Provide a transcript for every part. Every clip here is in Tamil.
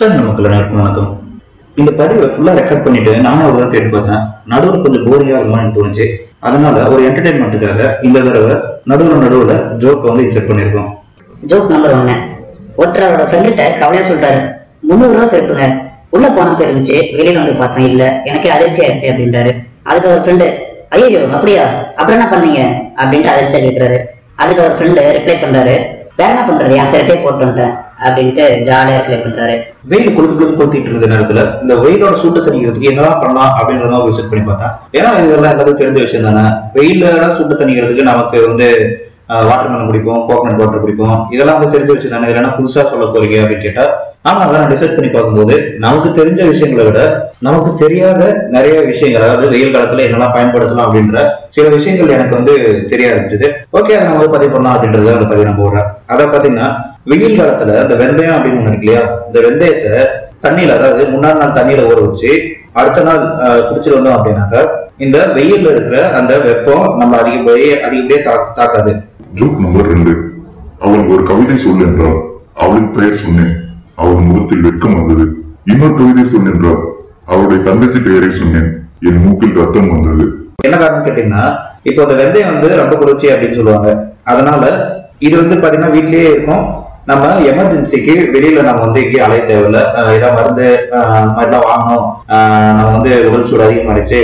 தமிழ் மக்கள் அனைவருக்கும் வணக்கம். இந்த பதிவை ஃபுல்லா ரெக்கார்ட் பண்ணிட்டு நானும் ஒரு தடவை கேட்டு பார்த்தேன். நடுவில் கொஞ்சம் போரியா இருக்குமான்னு தோணுச்சு. அதனால ஒரு என்டர்டைன்மெண்ட்டுக்காக இந்த தடவை நடுவில் நடுவில் ஜோக்கை வந்து இன்செர்ட் பண்ணியிருக்கோம். ஜோக் நம்பர் ஒன்னு ஒருத்தர் அவரோட ஃப்ரெண்ட்கிட்ட கவலையா சொல்றாரு. முந்நூறு ரூபா சேர்த்துங்க. உள்ள போனப்ப இருந்துச்சு. வெளியில வந்து பார்த்தேன். இல்ல எனக்கே அதிர்ச்சி ஆயிடுச்சு அப்படின்றாரு. அதுக்கு அவர் ஃப்ரெண்டு ஐயோ அப்படியா? அப்புறம் என்ன பண்ணீங்க? அப்படின்ட்டு அதிர்ச்சியா கேட்கிறாரு அதுக்கு அவர் ஃப்ரெண்டு ரிப்ளை பண்றாரு. வேற என்ன பண்றது? என் சேர்த்தே போட்டு வந்துட்டேன் அப்படின்ட்டு ஜாலியா ரிப்ளை பண்றாரு. வெயில் கொளுத்து கொளுத்து கொளுத்திட்டு இருந்த நேரத்துல இந்த வெயிலோட சூட்டை தணிக்கிறதுக்கு என்னதான் பண்ணலாம் அப்படின்றத ஒரு விசிட் பண்ணி பார்த்தேன் ஏன்னா இதெல்லாம் எல்லாத்துக்கும் தெரிஞ்ச விஷயம் தானே? வெயிலோட சூட்டை தணிக்கிறதுக்கு நமக்கு வந்து வாட்டர் மெலன் பிடிக்கும் கோகனட் வாட்டர் பிடிக்கும் இதெல்லாம் வந்து தெரிஞ்சு வச்சிருந்தாங்க தானே இல்லைன்னா புதுசா சொல்ல போறீங்க அப்படின்னு கேட்டா ஆமா அதெல்லாம் டிசைட் பண்ணி பார்க்கும்போது நமக்கு தெரிஞ்ச விஷயங்களை விட நமக்கு தெரியாத நிறைய விஷயங்கள் அதாவது வெயில் காலத்துல என்னெல்லாம் பயன்படுத்தலாம் அப்படின்ற சில விஷயங்கள் எனக்கு வந்து தெரிய ஆரம்பிச்சது. ஓகே அதை நம்ம வந்து பதிவு பண்ணலாம் அப்படின்றத அந்த பதிவு நான் போடுறேன். அதை பாத்தீங்கன்னா வெயில் காலத்துல இந்த வெந்தயம் அப்படின்னு ஒண்ணு இருக்கு இல்லையா? இந்த வெந்தயத்தை தண்ணியில அதாவது முன்னாடி நாள் தண்ணியில ஊற வச்சு அடுத்த நாள் குடிச்சிட்டு வந்தோம் அப்படின்னாக்கா இந்த வெயில்ல இருக்கிற அந்த வெப்பம் நம்ம அதிகப்படியே அதிகப்படியே தாக்காது. ஜோக் நம்பர் ரெண்டு. அவள் ஒரு கவிதை சொல் என்றாள் அவளின் பெயர் சொன்னேன். அவள் முகத்தில் வெட்கம் வந்தது. இன்னொரு கவிதை சொல் என்றாள் அவளுடைய தங்கச்சி பெயரை சொன்னேன். என் மூக்கில் ரத்தம் வந்தது. என்ன காரணம் கேட்டீங்கன்னா இப்போ இந்த வெந்தயம் வந்து ரொம்ப குளிர்ச்சி அப்படின்னு சொல்லுவாங்க. அதனால இது வந்து பாத்தீங்கன்னா வீட்லயே இருக்கும். நம்ம எமர்ஜென்சிக்கு வெளியில நம்ம வந்து எங்கேயும் அலைய தேவையில்ல. ஏதாவது மருந்து அந்த மாதிரிலாம் வாங்கணும். நம்ம வந்து உடல் சூடு அதிகமாயிடுச்சு.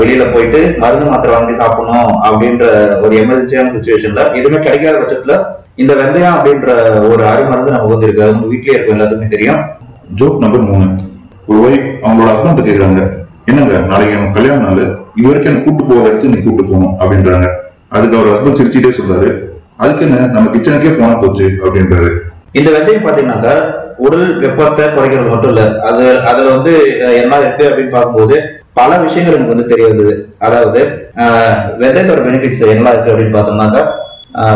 வெளியில போயிட்டு மருந்து மாத்திரை வாங்கி சாப்பிடணும் அப்படின்ற ஒரு எமர்ஜென்சியான சுச்சுவேஷன்ல எதுவுமே கிடைக்காத பட்சத்துல இந்த வெந்தயம் அப்படின்ற ஒரு அருமருந்து நமக்கு வந்து இருக்கு அது வீட்லயே இருக்கும் எல்லாத்துக்குமே தெரியும். ஜோக் நம்பர் மூணு. ஒரு ஒய்ஃப் அவங்களோட ஹஸ்பண்ட் கேட்குறாங்க என்னங்க நாளைக்கு எனக்கு கல்யாணம் நாள். இது வரைக்கும் எனக்கு கூட்டு போகிற இடத்துக்கு நீ கூட்டு போகணும் அப்படின்றாங்க. அதுக்கு அவர் ஹஸ்பண்ட் சிரிச்சுட்டே சொல்றாரு. அதுக்கு என்ன? நம்ம கிச்சனுக்கே போனா போச்சு அப்படின்றாரு. இந்த வெந்தயம் பாத்தீங்கன்னாக்கா உடல் வெப்பத்தை குறைக்கிறது மட்டும் இல்ல அது அதுல வந்து என்ன இருக்கு அப்படின்னு பார்க்கும்போது பல விஷயங்கள் எனக்கு வந்து தெரிய வந்தது. அதாவது வெந்தயத்தோட பெனிஃபிட்ஸ் என்ன இருக்கு அப்படின்னு பார்த்தோம்னாக்கா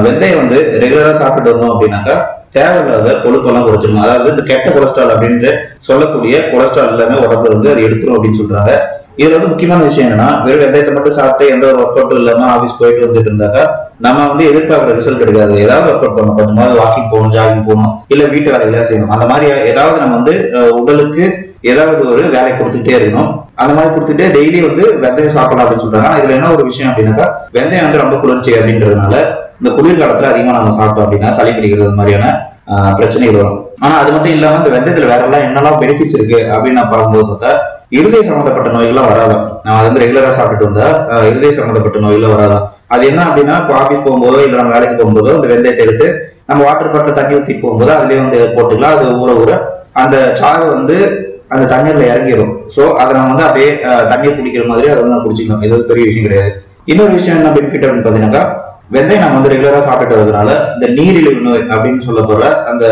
வெந்தயம் வந்து ரெகுலரா சாப்பிட்டு வந்தோம் அப்படின்னாக்கா தேவையில்லாத கொழுப்பெல்லாம் குறைச்சிடும் அதாவது இந்த கெட்ட கொலஸ்ட்ரால் அப்படின்ட்டு சொல்லக்கூடிய கொலஸ்ட்ரால் எல்லாமே உடம்புல வந்து அது எடுத்துரும் அப்படின்னு சொல்றாங்க. இதுல வந்து முக்கியமான விஷயம் என்னன்னா வெறும் வெந்தயத்தை மட்டும் சாப்பிட்டு எந்த ஒரு ஒர்க் அவுட்டும் இல்லாம ஆபீஸ் போயிட்டு வந்துட்டு இருந்தாக்கா நம்ம வந்து எதிர்பார்க்குற ரிசல்ட் கிடைக்காது. ஏதாவது ஒர்க் அவுட் பண்ணணும் கொஞ்சமாவது வாக்கிங் போகணும் ஜாகிங் போகணும் இல்ல வீட்டு வேலைகளா செய்யணும். அந்த மாதிரி ஏதாவது நம்ம வந்து உடலுக்கு ஏதாவது ஒரு வேலை கொடுத்துட்டே இருக்கணும். அந்த மாதிரி கொடுத்துட்டு டெய்லி வந்து வெந்தயம் சாப்பிடலாம் அப்படின்னு சொல்றாங்க. இதுல என்ன ஒரு விஷயம் அப்படின்னாக்கா வெந்தயம் வந்து ரொம்ப குளிர்ச்சி அப்படின்றதுனால இந்த குளிர்காலத்துல அதிகமா நம்ம சாப்பிட்டோம் அப்படின்னா சளி பிடிக்கிறது மாதிரியான ஆஹ், பிரச்சனைகள் வரும். ஆனா அது மட்டும் இல்லாம இந்த வெந்தயத்துல வேற எல்லாம் என்னெல்லாம் பெனிஃபிட்ஸ் இருக்கு அப்படின்னு நான் பார்க்கும்போது பார்த்தா இருதய சம்பந்தப்பட்ட நோய்கள்லாம் வராதான் நான் அது வந்து ரெகுலரா சாப்பிட்டுட்டு வந்தா இருதய சம்பந்தப்பட்ட நோய்கள் வராதான் அது என்ன அப்படின்னா இப்போ ஆஃபீஸ் போகும்போதோ இல்ல நம்ம வேலைக்கு போகும்போதோ இந்த வெந்தயத்தை எடுத்து நம்ம வாட்டர் பாட்டில் தண்ணி ஊற்றி போகும்போது அதுலயே வந்து போட்டுக்கலாம். அது ஊற ஊற அந்த சாறு வந்து அந்த தண்ணீர்ல இறங்கிடும் சோ அதை நம்ம வந்து அப்படியே தண்ணீர் குடிக்கிற மாதிரி அதை வந்து நம்ம குடிச்சிக்கணும். இது ஒரு பெரிய விஷயம் கிடையாது. இன்னொரு விஷயம் என்ன பெனிஃபிட் அப்படின்னு பார்த்தீங்கன்னாக்கா வெந்தயம் நம்ம வந்து ரெகுலரா சாப்பிட்டு வரதுனால இந்த நீரிழிவு நோய் அப்படின்னு சொல்ல போற அந்த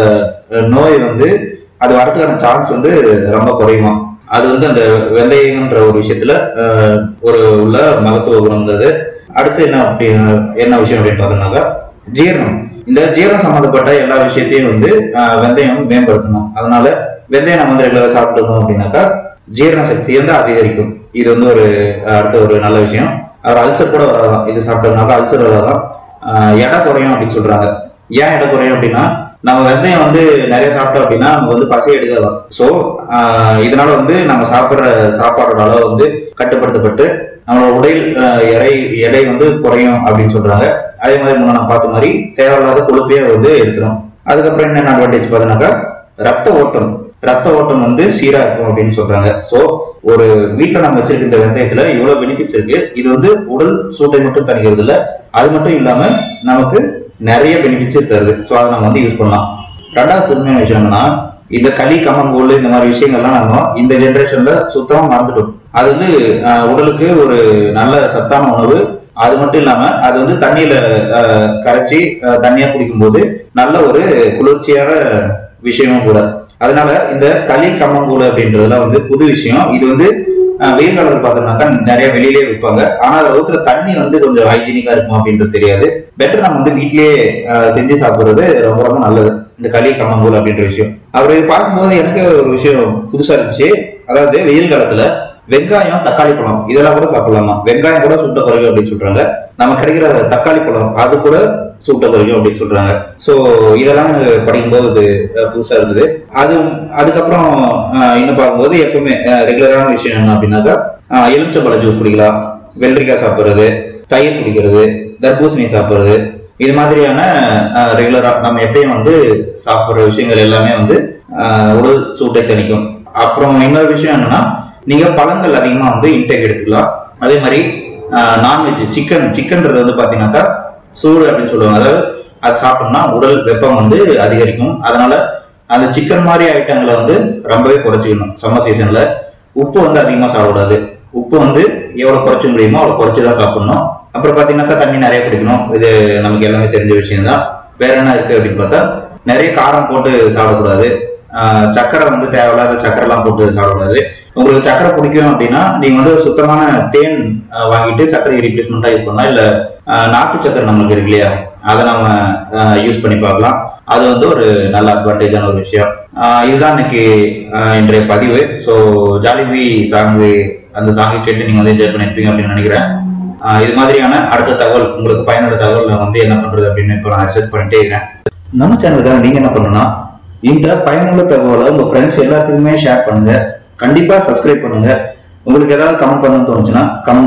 நோய் வந்து அது வரதுக்கான சான்ஸ் வந்து ரொம்ப குறையுமா? அது வந்து அந்த வெந்தயம்ன்ற ஒரு விஷயத்துல ஒரு உள்ள மகத்துவ குணம் இருந்தது அடுத்து என்ன அப்படி என்ன விஷயம் அப்படின்னு பார்த்தோம்னாக்கா ஜீரணம். இந்த ஜீரணம் சம்பந்தப்பட்ட எல்லா விஷயத்தையும் வந்து வெந்தயம் மேம்படுத்தணும். அதனால வெந்தயம் நம்ம வந்து ரெகுலராக சாப்பிட்டுருந்தோம் அப்படின்னாக்கா ஜீரண சக்தி வந்து அதிகரிக்கும். இது வந்து ஒரு அடுத்த ஒரு நல்ல விஷயம். அவர் அல்சர் கூட வராதான். இது சாப்பிட்டதுனால அல்சர் வராதான். எடை குறையும் அப்படின்னு சொல்றாங்க. ஏன் எடை குறையும் அப்படின்னா நம்ம வெந்தயம் வந்து நிறைய சாப்பிட்டோம் அப்படின்னா நம்ம வந்து பசி எடுக்கலாம். ஸோ இதனால வந்து நம்ம சாப்பிட்ற சாப்பாடோட அளவு வந்து கட்டுப்படுத்தப்பட்டு நம்மளோட உடல் எடை எடை வந்து குறையும் அப்படின்னு சொல்றாங்க. அதே மாதிரி முன்ன நான் பார்த்த மாதிரி தேவையில்லாத கொழுப்பையே வந்து எடுத்துரும். அதுக்கப்புறம் என்ன அட்வான்டேஜ் பார்த்தீங்கன்னாக்கா ரத்த ஓட்டம். ரத்த ஓட்டம் வந்து சீரா இருக்கும் அப்படின்னு சொல்றாங்க. சோ ஒரு வீட்டுல நம்ம வச்சிருக்கிற வெந்தயத்துல இவ்வளவு பெனிஃபிட்ஸ் இருக்கு. இது வந்து உடல் சூட்டை மட்டும் தணிக்கிறது இல்ல அது மட்டும் இல்லாம நமக்கு நிறைய பெனிஃபிட்ஸ் தருது. ஸோ அதை நம்ம வந்து யூஸ் பண்ணலாம். ரெண்டாவது புதுமையான விஷயம் என்னன்னா இந்த களி கம்மங்கூழ் இந்த மாதிரி விஷயங்கள்லாம் நம்ம இந்த ஜென்ரேஷன்ல சுத்தமா மறந்துட்டோம். அது வந்து ஆஹ், உடலுக்கு ஒரு நல்ல சத்தான உணவு. அது மட்டும் இல்லாம அது வந்து தண்ணியில ஆஹ், கரைச்சி தண்ணியா குடிக்கும்போது நல்ல ஒரு குளிர்ச்சியான விஷயமும் கூட. அதனால இந்த களி கம்மங்கூழ் அப்படின்றதுல வந்து புது விஷயம். இது வந்து வெயில் காலத்தில் பார்த்தோம்னாக்கா நிறைய வெளியிலே விற்பாங்க. ஆனா அதுல ஊத்துற தண்ணி வந்து கொஞ்சம் ஹைஜீனிக்கா இருக்கும் அப்படின்றது தெரியாது. பெட்டர் நம்ம வந்து வீட்லயே செஞ்சு சாப்பிடுறது ரொம்ப ரொம்ப நல்லது. இந்த களி கம்மங்கூழ் அப்படின்ற விஷயம். அவர் பார்க்கும்போது எனக்கு ஒரு விஷயம் புதுசா இருந்துச்சு. அதாவது வெயில் காலத்துல வெங்காயம் தக்காளி பழம் இதெல்லாம் கூட சாப்பிடலாமா? வெங்காயம் கூட சுட்ட குறைக்கும் அப்படின்னு சொல்றாங்க. நம்ம கிடைக்கிற தக்காளி பழம் அது கூட சூட்ட குறையும் அப்படின்னு சொல்றாங்க. சோ இதெல்லாம் படிக்கும்போது அது புதுசா இருந்தது. அது அதுக்கப்புறம் இன்னும் பார்க்கும்போது எப்பவுமே ரெகுலரான விஷயம் என்ன அப்படின்னாக்கா அஹ், எலுமிச்சம்பழ ஜூஸ் குடிக்கலாம். வெள்ளரிக்காய் சாப்பிடுறது தயிர் குடிக்கிறது தர்பூசணி சாப்பிடுறது. இது மாதிரியான ரெகுலரா நம்ம எப்பயும் வந்து சாப்பிடுற விஷயங்கள் எல்லாமே வந்து உடல் சூட்டை தணிக்கும். அப்புறம் இன்னொரு விஷயம் என்னன்னா நீங்க பழங்கள் அதிகமா வந்து இன்டேக் எடுத்துக்கலாம். அதே மாதிரி நான்வெஜ் சிக்கன் சிக்கன்ன்றது வந்து பாத்தீங்கன்னாக்கா சூடு அப்படின்னு சொல்லுவாங்க. அதாவது அது சாப்பிட்டோம்னா உடல் வெப்பம் வந்து அதிகரிக்கும். அதனால அந்த சிக்கன் மாதிரி ஐட்டங்களை வந்து ரொம்பவே குறைச்சிக்கணும். சம்மர் சீசன்ல உப்பு வந்து அதிகமா சாப்பிடாது உப்பு வந்து எவ்வளவு குறைச்ச முடியுமோ அவ்வளவு குறைச்சு தான் சாப்பிடணும். அப்புறம் பாத்தீங்கன்னாக்கா தண்ணி நிறைய குடிக்கணும். இது நமக்கு எல்லாமே தெரிஞ்ச விஷயம் தான் வேற என்ன இருக்கு அப்படின்னு பார்த்தா நிறைய காரம் போட்டு சாப்பிடக்கூடாது. சக்கரை வந்து தேவையில்லாத சக்கரைலாம் எல்லாம் போட்டு சாப்பிடக்கூடாது. உங்களுக்கு சக்கரை பிடிக்கும் அப்படின்னா நீங்க வந்து சுத்தமான தேன் வாங்கிட்டு சக்கரை ரீப்ளேஸ்மெண்டா யூஸ் பண்ணலாம். இல்ல நாட்டு சக்கரை நம்மளுக்கு இருக்கு இல்லையா? அதை நம்ம யூஸ் பண்ணி பார்க்கலாம். அது வந்து ஒரு நல்ல அட்வான்டேஜான ஒரு விஷயம். ஆஹ் இதுதான் இன்னைக்கு ஆஹ் இன்றைய பதிவு. ஸோ ஜாலிபி சாங் அந்த சாங்கை கேட்டு நீங்க வந்து என்ஜாய் பண்ணிருப்பீங்க அப்படின்னு நினைக்கிறேன். இது மாதிரியான அடுத்த தகவல் உங்களுக்கு பயனுள்ள தகவல் நான் வந்து என்ன பண்றது அப்படின்னு இப்போ நான் ரிசர்ச் பண்ணிட்டே இருக்கேன். நம்ம சேனலுக்காக நீங்க என்ன பண்ணணும்னா இந்த பயனுள்ள தகவலை உங்க ஃப்ரெண்ட்ஸ் எல்லாத்துக்குமே ஷேர் பண்ணுங்க. கண்டிப்பா சப்ஸ்கிரைப் பண்ணுங்க. உங்களுக்கு ஏதாவது கமெண்ட் பண்ணணும்னு தோணுச்சுன்னா கமெண்ட்